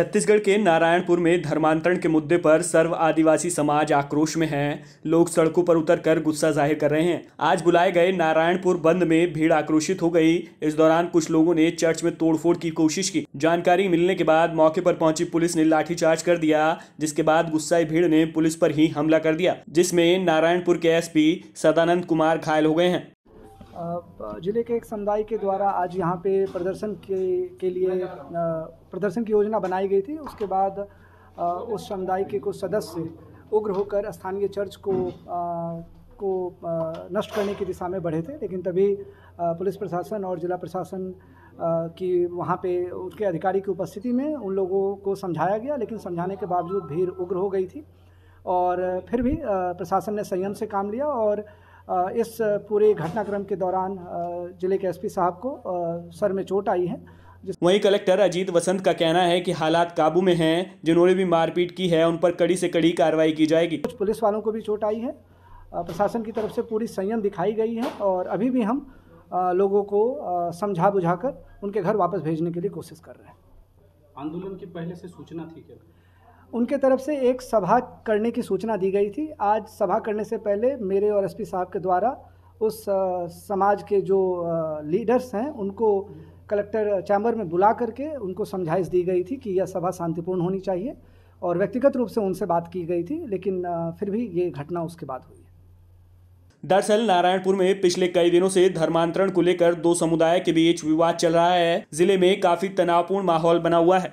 छत्तीसगढ़ के नारायणपुर में धर्मांतरण के मुद्दे पर सर्व आदिवासी समाज आक्रोश में है। लोग सड़कों पर उतरकर गुस्सा ज़ाहिर कर रहे हैं। आज बुलाए गए नारायणपुर बंद में भीड़ आक्रोशित हो गई। इस दौरान कुछ लोगों ने चर्च में तोड़फोड़ की कोशिश की। जानकारी मिलने के बाद मौके पर पहुँची पुलिस ने लाठीचार्ज कर दिया, जिसके बाद गुस्साई भीड़ ने पुलिस पर ही हमला कर दिया, जिसमें नारायणपुर के एसपी सदानंद कुमार घायल हो गए हैं। ज़िले के एक समुदाय के द्वारा आज यहाँ पे प्रदर्शन के के लिए प्रदर्शन की योजना बनाई गई थी। उसके बाद उस समुदाय के कुछ सदस्य उग्र होकर स्थानीय चर्च को को नष्ट करने की दिशा में बढ़े थे। लेकिन तभी पुलिस प्रशासन और जिला प्रशासन की वहाँ पे उसके अधिकारी की उपस्थिति में उन लोगों को समझाया गया। लेकिन समझाने के बावजूद भीड़ उग्र हो गई थी और फिर भी प्रशासन ने संयम से काम लिया और इस पूरे घटनाक्रम के दौरान ज़िले के एसपी साहब को सर में चोट आई है। वहीं कलेक्टर अजीत वसंत का कहना है कि हालात काबू में हैं जिन्होंने भी मारपीट की है उन पर कड़ी से कड़ी कार्रवाई की जाएगी। कुछ पुलिस वालों को भी चोट आई है। प्रशासन की तरफ़ से पूरी संयम दिखाई गई है और अभी भी हम लोगों को समझा बुझाकर उनके घर वापस भेजने के लिए कोशिश कर रहे हैं। आंदोलन की पहले से सूचना थी क्या? उनके तरफ़ से एक सभा करने की सूचना दी गई थी। आज सभा करने से पहले मेरे और एसपी साहब के द्वारा उस समाज के जो लीडर्स हैं, उनको कलेक्टर चैम्बर में बुला करके उनको समझाइश दी गई थी कि यह सभा शांतिपूर्ण होनी चाहिए और व्यक्तिगत रूप से उनसे बात की गई थी, लेकिन फिर भी ये घटना उसके बाद हुई। दरअसल नारायणपुर में पिछले कई दिनों से धर्मांतरण को लेकर दो समुदाय के बीच विवाद चल रहा है। ज़िले में काफ़ी तनावपूर्ण माहौल बना हुआ है।